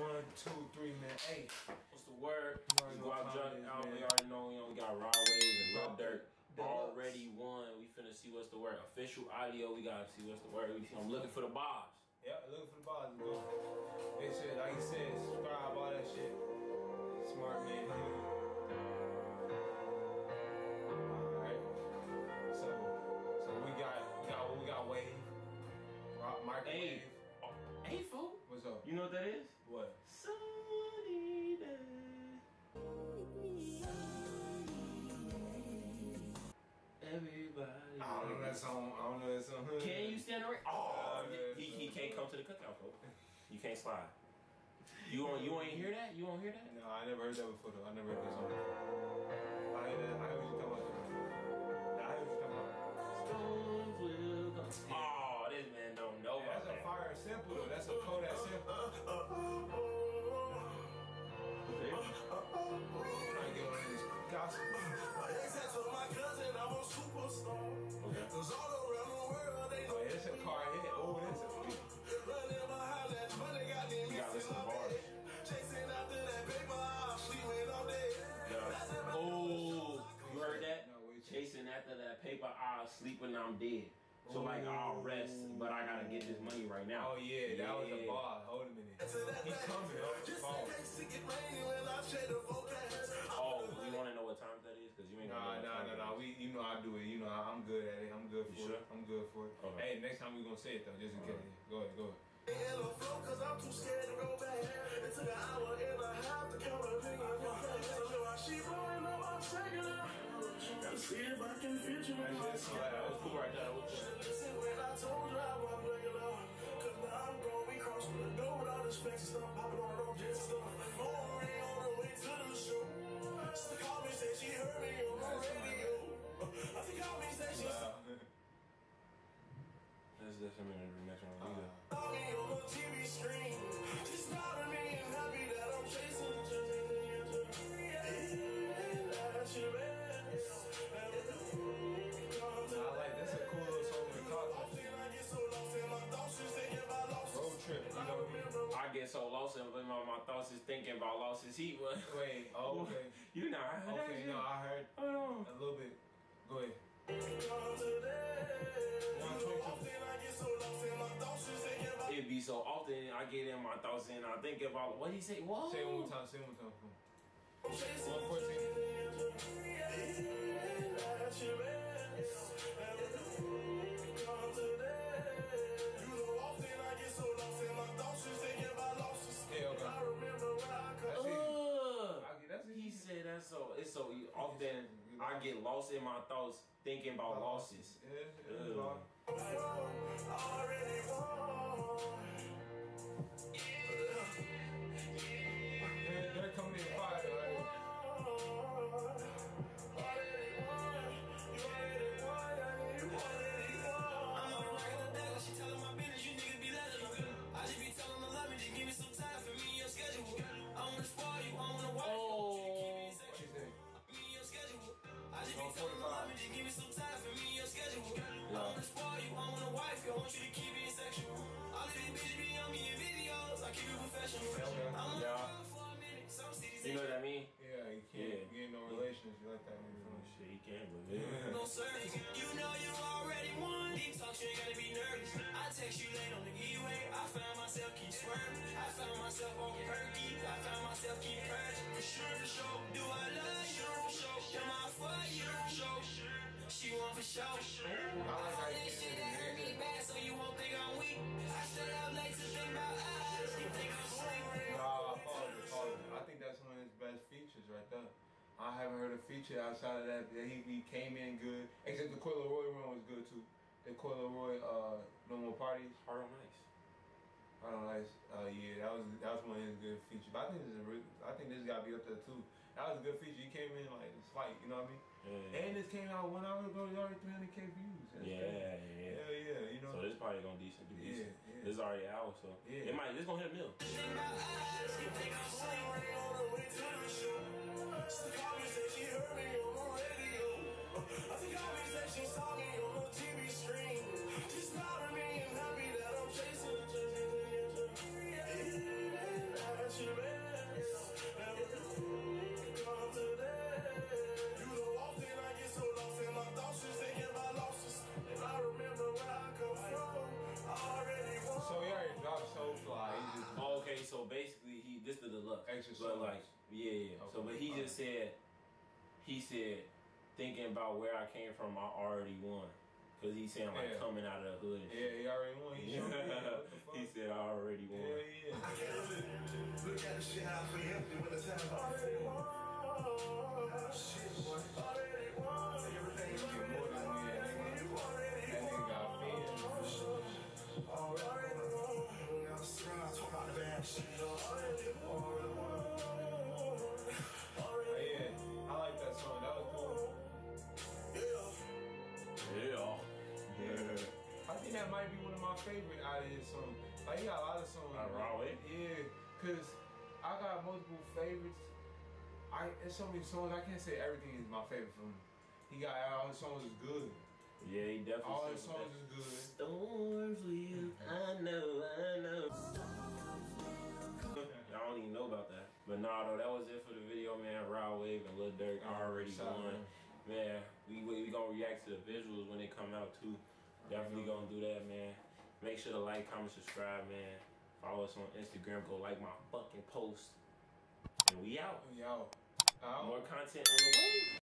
One, two, three, man. Hey, What's the word? You know Guap what Junk time it is, out. We already know, we got Rod Wave and Raw Dirt. Already won. We finna see what's the word. Official audio, we gotta see what's the word. I'm looking for the bars. yeah, looking for the bars. Go. They said, like you said, subscribe, all that shit. Smart man. Alright. So, so we got, we got, we got Wave. Rock, microwave. Hey. What's up? You know what that is? What? Sunny day. Everybody. I don't know that song. I don't know that song. Can you stand around? Oh, oh, Yeah, he, he can't come to the cookout, folks. You can't slide. You want you ain't hear that? You won't hear that? No, I never heard that before though. I never heard that song sleep when I'm dead. So like I'll rest, but I gotta get this money right now. Oh yeah, that was a Yeah. bar. Hold a minute. He coming up. Just Ball. in case it get rainy when I check the forecast. Oh, you wanna know what time that is? Cause you ain't Nah, gonna know nah, what nah, nah. We, you know, I do it. You know, I, I'm good at it. I'm good for You sure? it. I'm good for it. Okay. Hey, next time we gonna say it though, just in case. Go ahead, go ahead. In the flow, cause I'm too scared to go back. It took an hour and a half to count a million. So I she blowing up, I'm checking it. If I can you in That's cool right was when I told you I wasn't regular. Cause now I'm gonna be crossing the door with all this fancy stuff. Popping on the stuff. Phone on the way to the show. Sister called me, said she heard me on the radio. I think called me, said she saw Wow. So lost in my, my thoughts is thinking about losses. He was. Wait, oh, okay. You know, I heard that Okay, no, I heard Oh. a little bit. Go ahead. It be so often I get in my thoughts and I think about what he say. Whoa. Say one more time, say one more time. Come on. Often I get lost in my thoughts thinking about uh, losses. Yeah, yeah, Ugh. dog. already won. You late on the E-way. I found myself keep swerving. I found myself on perky. I found myself keep purging. For sure, for sure. Do I love you? For sure. Am I for you? For sure. She want for sure. I like All you this shit that hurt me bad, so you won't think I'm weak. I stay up late to think about us. You think I'm sleeping? Nah, pause it, pause it. I think that's one of his best features right there. I haven't heard a feature outside of that. that he, he came in good. Except the Coi Leray run was good too. The Coi Leray uh, No More Parties. Hard on ice. I don't know. Uh, yeah, that was that was one of his good features. But I think this is a real, I think this got to be up there too. That was a good feature. He came in like it's fight. You know what I mean? Yeah. And this came out one hour ago. It's already 300k views. That's Yeah, crazy. yeah. Hell yeah. You know. So this probably gonna decent, do Yeah, decent. yeah. This is already an hour, so Yeah. it might. This gonna hit a mill. Lux. But songs. like, yeah, yeah. So, but he just said, he said, thinking about where I came from, I already won. Cause he's saying like Yeah. coming out of the hood. And yeah, he already won. He shit. showed me. What the fuck? he said I already won. Yeah, yeah. I can't look at the shit I feel empty when the time already won. Favorite out of his songs. Like he got a lot of songs. Uh, Rod Wave? Yeah, cause I got multiple favorites. I there's so many songs I can't say everything is my favorite from him. He got all his songs is good. Yeah, he definitely. All said his songs that. is good. Storm for you, I know, I know. I don't even know about that. But nah, though, that was it for the video, man. Rod Wave and Lil Durk already Shout won. Man, we, we we gonna react to the visuals when they come out too. Definitely gonna do that, man. Make sure to like, comment, subscribe, man. Follow us on Instagram. Go like my fucking post. And we out. Yo, out. More content on the way.